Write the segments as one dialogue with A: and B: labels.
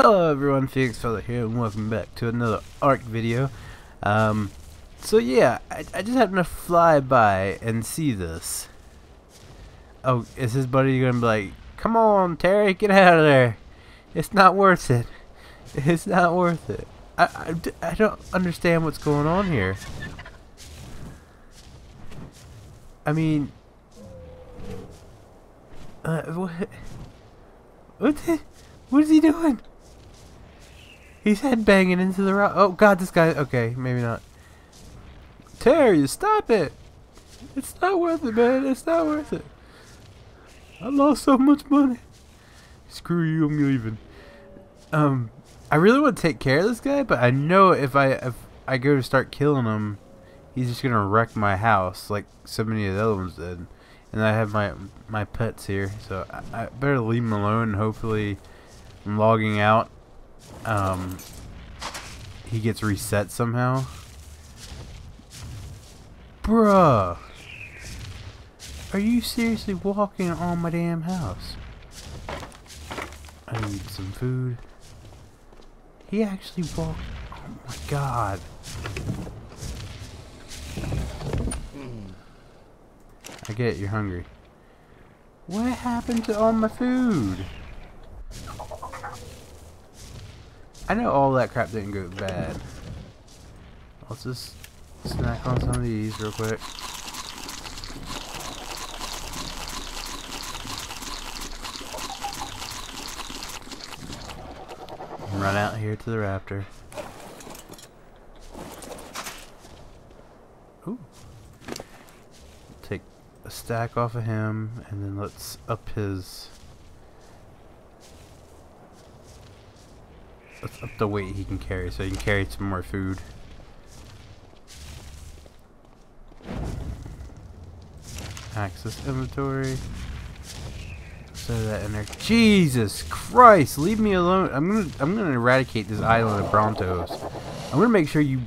A: Hello everyone, Feenix Feather here, and welcome back to another ARK video. Um, so yeah, I, I just happened to fly by and see this. Oh, is his buddy gonna be like, Come on, Terry, get out of there. It's not worth it. It's not worth it. I, I, I don't understand what's going on here. I mean, uh, what? What? The, what is he doing? He's headbanging into the rock. Oh God, this guy. Okay, maybe not. Terry, stop it! It's not worth it, man. It's not worth it. I lost so much money. Screw you, I'm leaving. Um, I really want to take care of this guy, but I know if I if I go to start killing him, he's just gonna wreck my house like so many of the other ones did. And I have my my pets here, so I, I better leave them alone. Hopefully, I'm logging out. Um, he gets reset somehow. Bruh. Are you seriously walking on my damn house? I need some food. He actually walked. Oh my god. I get it, you're hungry. What happened to all my food? I know all that crap didn't go bad. Let's just snack on some of these real quick. Run out here to the raptor. Ooh. Take a stack off of him, and then let's up his... up the weight he can carry so he can carry some more food. Access inventory. Set that in there. Jesus Christ! Leave me alone. I'm gonna I'm gonna eradicate this island of Brontos. I'm gonna make sure you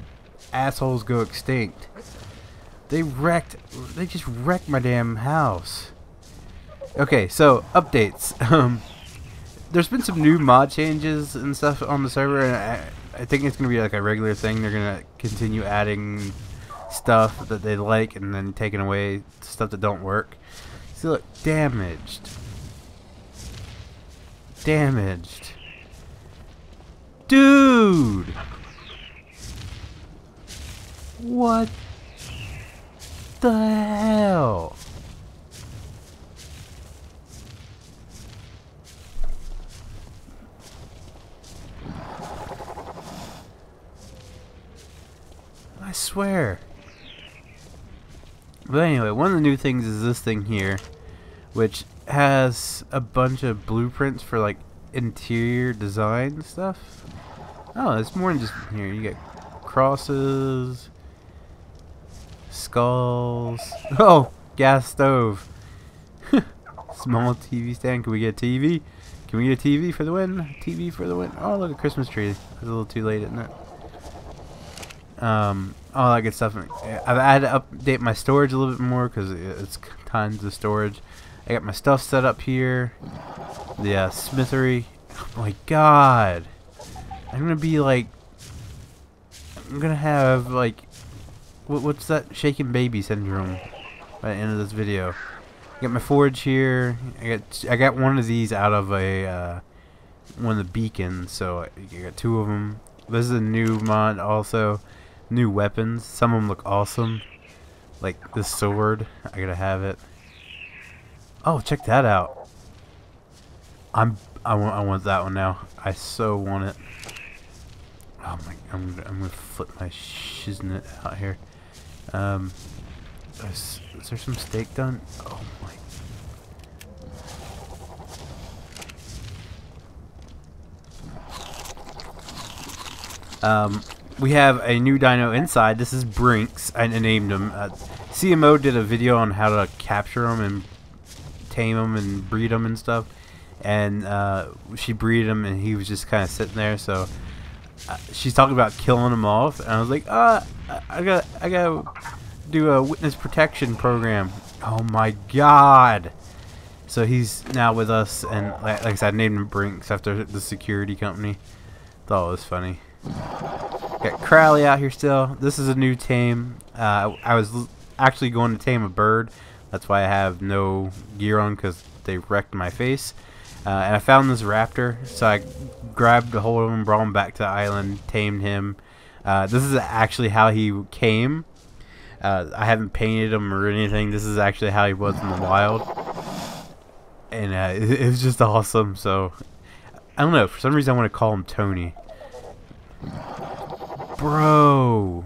A: assholes go extinct. They wrecked they just wrecked my damn house. Okay, so updates. Um there's been some new mod changes and stuff on the server and I, I think it's gonna be like a regular thing. They're gonna continue adding stuff that they like and then taking away stuff that don't work. See look, damaged. Damaged. Dude! What the hell? I swear. But anyway, one of the new things is this thing here, which has a bunch of blueprints for like interior design stuff. Oh, it's more than just here. You get crosses, skulls. Oh, gas stove. Small TV stand. Can we get a TV? Can we get a TV for the win? TV for the win. Oh, look, a Christmas tree. It's a little too late, isn't it? Um, all that good stuff. I've had to update my storage a little bit more because it's tons of storage. I got my stuff set up here. The uh, smithery. Oh my god. I'm gonna be like. I'm gonna have like. What, what's that shaking baby syndrome by the end of this video? I got my forge here. I got I got one of these out of a uh, one of the beacons, so I got two of them. This is a new mod also. New weapons. Some of them look awesome. Like this sword. I gotta have it. Oh, check that out. I'm I want I want that one now. I so want it. Oh my! I'm I'm gonna flip my shiznit out here. Um, is, is there some steak done? Oh my! Um, we have a new dino inside. This is Brinks. I named him. Uh, Cemmao did a video on how to capture him and tame them and breed them and stuff. And uh, she breeded him, and he was just kind of sitting there. So uh, she's talking about killing him off, and I was like, uh, I got, I got to do a witness protection program. Oh my god! So he's now with us, and like, like I said, I named him Brinks after the security company. Thought it was funny. Got Crowley out here still. This is a new tame. Uh, I was actually going to tame a bird. That's why I have no gear on because they wrecked my face. Uh, and I found this raptor, so I grabbed a hold of him, brought him back to the island, tamed him. Uh, this is actually how he came. Uh, I haven't painted him or anything. This is actually how he was in the wild. And uh, it, it was just awesome. So, I don't know. For some reason, I want to call him Tony. Bro.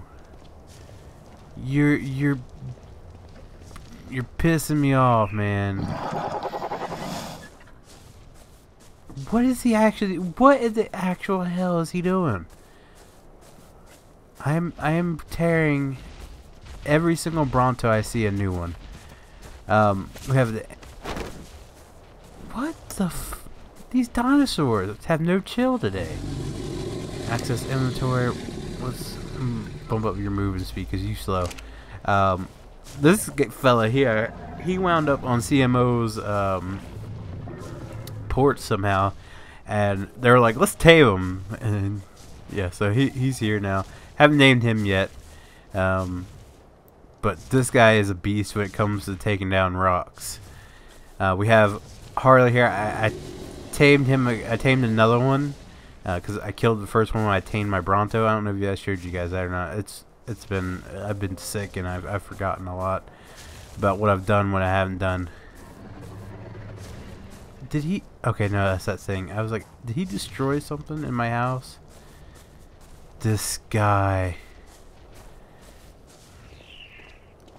A: You're, you're, you're pissing me off, man. What is he actually? What is the actual hell is he doing? I'm I am tearing every single Bronto I see a new one. Um, we have the. What the? F These dinosaurs have no chill today. Access inventory. Let's bump up your moving speed because you slow. Um, this fella here, he wound up on Cemmao's um, port somehow, and they were like, "Let's tame him." And yeah, so he he's here now. Haven't named him yet, um, but this guy is a beast when it comes to taking down rocks. Uh, we have Harley here. I, I tamed him. I tamed another one because uh, I killed the first one when I tamed my Bronto. I don't know if I showed you guys that or not. It's it's been I've been sick and I've I've forgotten a lot about what I've done, what I haven't done. Did he? Okay, no, that's that thing. I was like, did he destroy something in my house? This guy.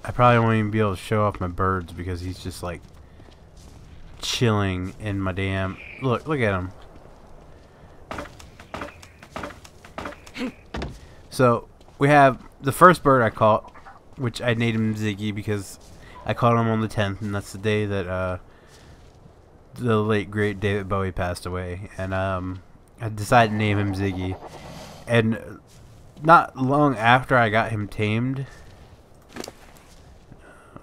A: I probably won't even be able to show off my birds because he's just like chilling in my damn. Look, look at him. So we have the first bird I caught, which I named him Ziggy because I caught him on the 10th, and that's the day that uh, the late great David Bowie passed away, and um, I decided to name him Ziggy. And not long after I got him tamed,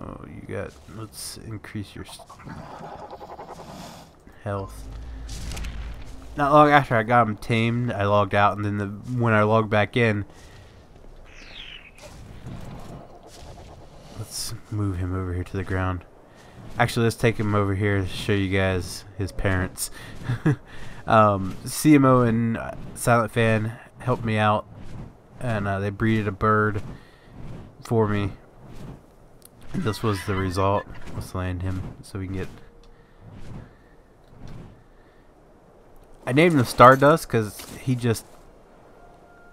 A: oh, you got. Let's increase your health. Not long after I got him tamed, I logged out, and then the, when I logged back in, let's move him over here to the ground. Actually, let's take him over here to show you guys his parents. um, Cemmao and Silent Fan helped me out, and uh, they breeded a bird for me. This was the result. Let's land him so we can get. I named him Stardust because he just.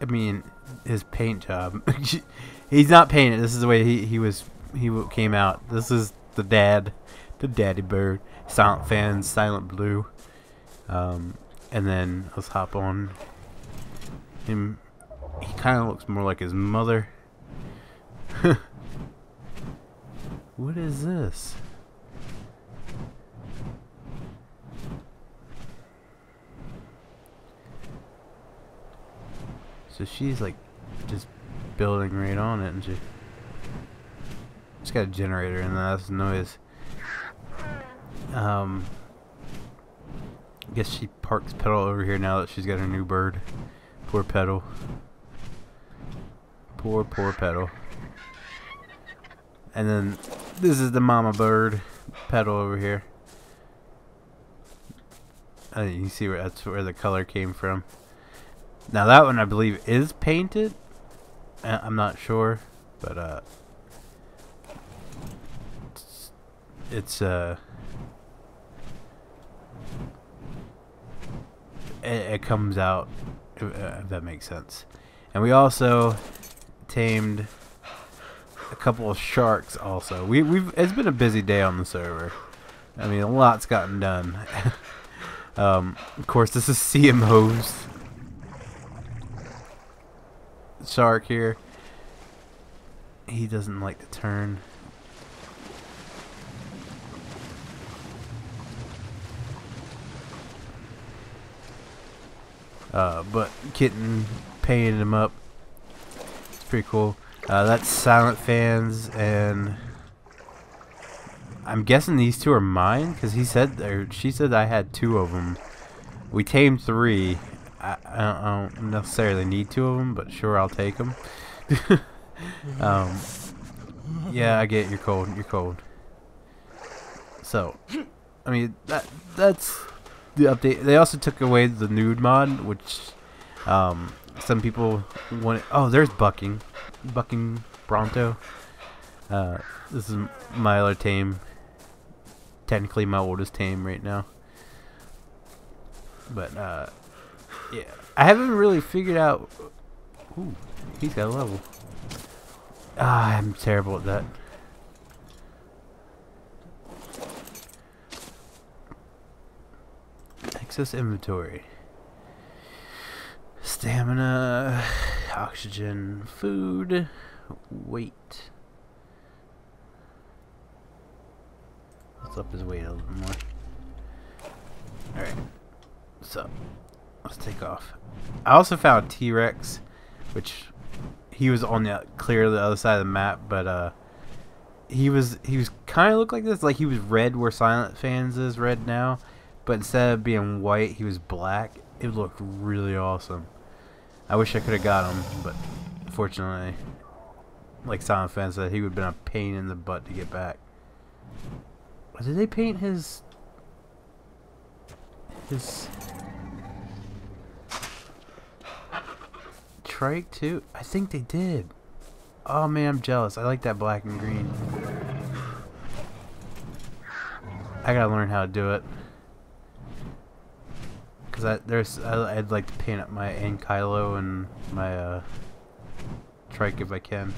A: I mean, his paint job. He's not painted. This is the way he he was. He came out. This is the dad the Daddy Bird, Silent Fans, Silent Blue. Um, and then let's hop on him. He kind of looks more like his mother. what is this? So she's like just building right on it, and she. It's got a generator and that's noise. Um, I guess she parks Petal over here now that she's got her new bird. Poor Petal. Poor, poor Petal. And then this is the mama bird, Petal over here. Uh, you see where that's where the color came from. Now that one I believe is painted. Uh, I'm not sure, but uh, it's, it's uh it, it comes out, uh, if that makes sense. And we also tamed a couple of sharks also. We, we've It's been a busy day on the server. I mean, a lot's gotten done. um, of course, this is Cemmao's shark here. He doesn't like to turn. Uh, but Kitten painted him up. It's pretty cool. Uh, that's Silent Fans and I'm guessing these two are mine because he said or she said I had two of them. We tamed three. I, I, don't, necessarily need two of them, but sure I'll take them. um, yeah, I get you're cold. You're cold. So, I mean that that's the update. They also took away the nude mod, which um, some people want. Oh, there's bucking, bucking Bronto. Uh, this is my other tame. Technically, my oldest tame right now. But uh, yeah, I haven't really figured out. Ooh, he's got a level. Ah, I'm terrible at that. Excess inventory. Stamina, oxygen, food, weight. Let's up his weight a little more. Alright. So, let's take off. I also found T-Rex, which he was on the clear the other side of the map, but uh, he was he was kind of looked like this, like he was red where Silent Fans is red now, but instead of being white, he was black. It looked really awesome. I wish I could have got him, but fortunately, like Silent Fan said, he would have been a pain in the butt to get back. Did they paint his his trike too? I think they did. Oh man, I'm jealous. I like that black and green. I gotta learn how to do it. Cause I there's I, would like to paint up my Ankylo and my uh, trike if I can.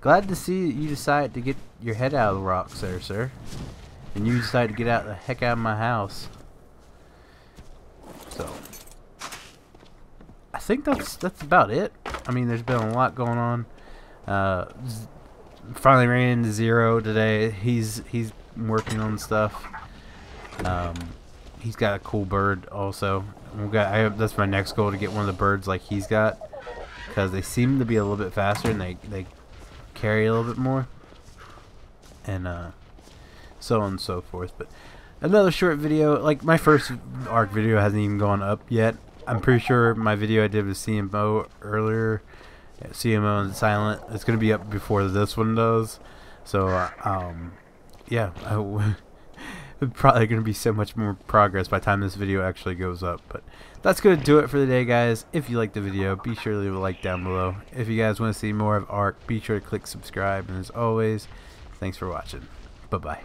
A: Glad to see you decided to get your head out of the rocks there, sir. And you decided to get out the heck out of my house. So I think that's that's about it. I mean there's been a lot going on. Uh, finally ran into zero today. He's he's working on stuff. Um, he's got a cool bird also. We got I that's my next goal to get one of the birds like he's got because they seem to be a little bit faster and they they carry a little bit more and uh, so on and so forth. But another short video, like my first ARK video hasn't even gone up yet. I'm pretty sure my video I did with Cemmao earlier, Cemmao and Silent, it's going to be up before this one does. So, um, yeah, probably going to be so much more progress by time this video actually goes up. But that's going to do it for the day, guys. If you liked the video, be sure to leave a like down below. If you guys want to see more of ARK, be sure to click subscribe. And as always, thanks for watching. Bye-bye.